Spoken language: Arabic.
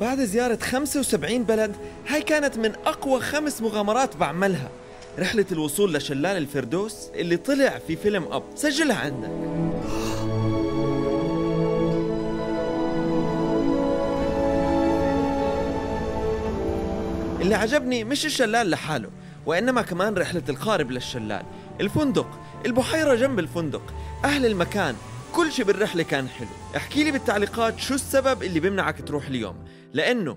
بعد زيارة 75 بلد هاي كانت من أقوى خمس مغامرات بعملها. رحلة الوصول لشلال الفردوس اللي طلع في فيلم أب. سجلها عندك. اللي عجبني مش الشلال لحاله وإنما كمان رحلة القارب للشلال. الفندق البحيرة جنب الفندق أهل المكان كل شي بالرحلة كان حلو. احكي لي بالتعليقات شو السبب اللي بيمنعك تروح اليوم؟ لأنه